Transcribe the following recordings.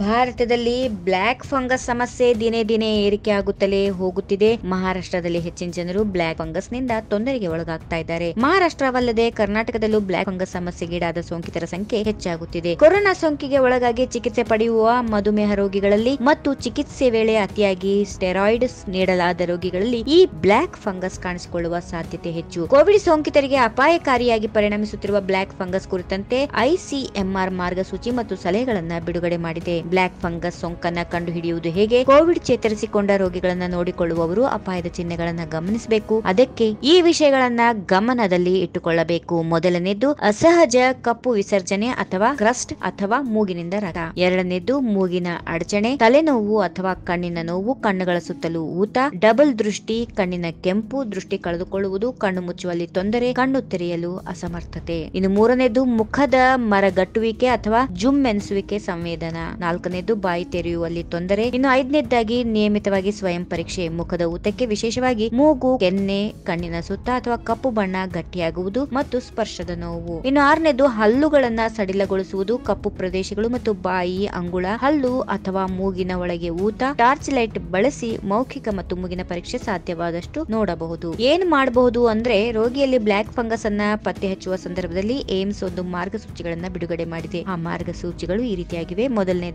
ಭಾರತದಲ್ಲಿ black fungus ಸಮಸ್ಯೆ ದಿನೇ ದಿನೇ ಏರಿಕೆಯಾಗುತ್ತಲೇ ಹೋಗುತ್ತಿದೆ. ಮಹಾರಾಷ್ಟ್ರದಲ್ಲಿ ಹೆಚ್ಚಿನ ಜನರು ಬ್ಲ್ಯಾಕ್ ಫಂಗಸ್ನಿಂದ ತೊಂದರೆಗೆ ಒಳಗಾಗ್ತಾ ಇದ್ದಾರೆ. ಮಹಾರಾಷ್ಟ್ರವಲ್ಲದೆ ಕರ್ನಾಟಕದಲ್ಲೂ ಬ್ಲ್ಯಾಕ್ ಫಂಗಸ್ ಸಮಸ್ಯೆಗೀಡಾದ ಸೋಂಕಿತರ ಸಂಖ್ಯೆ ಹೆಚ್ಚಾಗುತ್ತಿದೆ. ಕೊರೋನಾ ಸೋಂಕಿಗೆ ಒಳಗಾಗಿ ಚಿಕಿತ್ಸೆ ಪಡೆಯುವ ಮಧುಮೇಹ ರೋಗಿಗಳಲ್ಲಿ ಮತ್ತು ಚಿಕಿತ್ಸೆ ವೇಳೆ ಅತಿಯಾಗಿ ಸ್ಟೆರಾಯ್ಡ್ಸ್ ನೀಡಲಾದ ರೋಗಿಗಳಲ್ಲಿ ಈ ಬ್ಲ್ಯಾಕ್ ಫಂಗಸ್ ಕಾಣಿಸಿಕೊಳ್ಳುವ ಸಾಧ್ಯತೆ ಹೆಚ್ಚು. ಕೋವಿಡ್ ಸೋಂಕಿತರಿಗೆ ಅಪಾಯಕಾರಿಯಾಗಿ ಪರಿಣಮಿಸುತ್ತಿರುವ ಬ್ಲ್ಯಾಕ್ ಫಂಗಸ್ ಕುರಿತಂತೆ ಐಸಿಎಂಆರ್ ಮಾರ್ಗಸೂಚಿ ಮತ್ತು ಸಲಹೆಗಳನ್ನ ಬಿಡುಗಡೆ ಮಾಡಿದೆ. ಬ್ಲ್ಯಾಕ್ ಫಂಗಸ್ ಸೋಂಕನ್ನ ಕಂಡುಹಿಡಿಯುವುದು ಹೇಗೆ? ಕೋವಿಡ್ ಚೇತರಿಸಿಕೊಂಡ ರೋಗಿಗಳನ್ನ ನೋಡಿಕೊಳ್ಳುವವರು ಅಪಾಯದ ಚಿಹ್ನೆಗಳನ್ನ ಗಮನಿಸಬೇಕು. ಅದಕ್ಕೆ ಈ ವಿಷಯಗಳನ್ನ ಗಮನದಲ್ಲಿ ಇಟ್ಟುಕೊಳ್ಳಬೇಕು. ಮೊದಲನೇದ್ದು, ಅಸಹಜ ಕಪ್ಪು ವಿಸರ್ಜನೆ ಅಥವಾ ಕ್ರಸ್ಟ್ ಅಥವಾ ಮೂಗಿನಿಂದ ರಕ್ತ. ಎರಡನೇದ್ದು, ಮೂಗಿನ ಅಡಚಣೆ, ತಲೆನೋವು ಅಥವಾ ಕಣ್ಣಿನ ನೋವು, ಕಣ್ಣುಗಳ ಸುತ್ತಲೂ ಊತ, ಡಬಲ್ ದೃಷ್ಟಿ, ಕಣ್ಣಿನ ಕೆಂಪು ದೃಷ್ಟಿ ಕಳೆದುಕೊಳ್ಳುವುದು, ಕಣ್ಣು ಮುಚ್ಚುವಲ್ಲಿ ತೊಂದರೆ, ಕಣ್ಣು ತೆರೆಯಲು ಅಸಮರ್ಥತೆ. ಇನ್ನು ಮೂರನೇದು ಮುಖದ ಮರಗಟ್ಟುವಿಕೆ ಅಥವಾ ಜುಮ್ ಎನಿಸುವಿಕೆ ಸಂವೇದನ. ನಾಲ್ಕನೇದು, ಬಾಯಿ ತೆರೆಯುವಲ್ಲಿ ತೊಂದರೆ. ಇನ್ನು ಐದನೇದಾಗಿ, ನಿಯಮಿತವಾಗಿ ಸ್ವಯಂ ಪರೀಕ್ಷೆ. ಮುಖದ ಊತಕ್ಕೆ ವಿಶೇಷವಾಗಿ ಮೂಗು, ಕೆನ್ನೆ, ಕಣ್ಣಿನ ಸುತ್ತ ಅಥವಾ ಕಪ್ಪು ಬಣ್ಣ ಗಟ್ಟಿಯಾಗುವುದು ಮತ್ತು ಸ್ಪರ್ಶದ ನೋವು. ಇನ್ನು ಆರನೇದು, ಹಲ್ಲುಗಳನ್ನ ಸಡಿಲಗೊಳಿಸುವುದು. ಕಪ್ಪು ಪ್ರದೇಶಗಳು ಮತ್ತು ಬಾಯಿ, ಅಂಗುಳ, ಹಲ್ಲು ಅಥವಾ ಮೂಗಿನ ಒಳಗೆ ಊತ. ಟಾರ್ಚ್ ಲೈಟ್ ಬಳಸಿ ಮೌಖಿಕ ಮತ್ತು ಮೂಗಿನ ಪರೀಕ್ಷೆ ಸಾಧ್ಯವಾದಷ್ಟು ನೋಡಬಹುದು. ಏನ್ ಮಾಡಬಹುದು ಅಂದ್ರೆ, ರೋಗಿಯಲ್ಲಿ ಬ್ಲಾಕ್ ಫಂಗಸ್ ಅನ್ನ ಪತ್ತೆ ಹಚ್ಚುವ ಸಂದರ್ಭದಲ್ಲಿ ಏಮ್ಸ್ ಒಂದು ಮಾರ್ಗಸೂಚಿಗಳನ್ನ ಬಿಡುಗಡೆ ಮಾಡಿದೆ. ಆ ಮಾರ್ಗಸೂಚಿಗಳು ಈ ರೀತಿಯಾಗಿವೆ.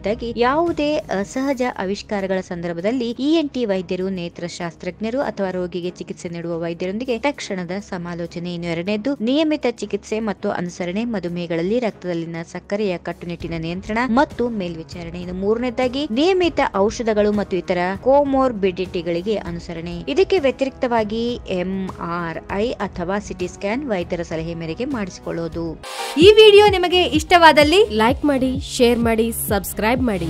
ಮೊದಲನೇದಾಗಿ ಯಾವುದೇ ಅಸಹಜ ಆವಿಷ್ಕಾರಗಳ ಸಂದರ್ಭದಲ್ಲಿ ಇಎನ್ಟಿ ವೈದ್ಯರು, ನೇತ್ರಶಾಸ್ತ್ರಜ್ಞರು ಅಥವಾ ರೋಗಿಗೆ ಚಿಕಿತ್ಸೆ ನೀಡುವ ವೈದ್ಯರೊಂದಿಗೆ ತಕ್ಷಣದ ಸಮಾಲೋಚನೆ ಇನ್ನು ಎರಡನೇದು ನಿಯಮಿತ ಚಿಕಿತ್ಸೆ ಮತ್ತು ಅನುಸರಣೆ ಮಧುಮೇಹಗಳಲ್ಲಿ ರಕ್ತದಲ್ಲಿನ ಸಕ್ಕರೆಯ ಕಟ್ಟುನಿಟ್ಟಿನ ನಿಯಂತ್ರಣ ಮತ್ತು ಮೇಲ್ವಿಚಾರಣೆ. ಇನ್ನು ಮೂರನೇದಾಗಿ, ನಿಯಮಿತ ಔಷಧಗಳು ಮತ್ತು ಇತರ ಕೋಮೋರ್ಬಿಡಿಟಿಗಳಿಗೆ ಅನುಸರಣೆ. ಇದಕ್ಕೆ ವ್ಯತಿರಿಕ್ತವಾಗಿ ಎಂಆರ್ಐ ಅಥವಾ ಸಿಟಿ ಸ್ಕ್ಯಾನ್ ವೈದ್ಯರ ಸಲಹೆ ಮೇರೆಗೆ ಮಾಡಿಸಿಕೊಳ್ಳೋದು. ಈ ವಿಡಿಯೋ ನಿಮಗೆ ಇಷ್ಟವಾದಲ್ಲಿ ಲೈಕ್ ಮಾಡಿ, ಶೇರ್ ಮಾಡಿ, ಸಬ್ಸ್ಕ್ರೈಬ್ ಮಾಡಿ.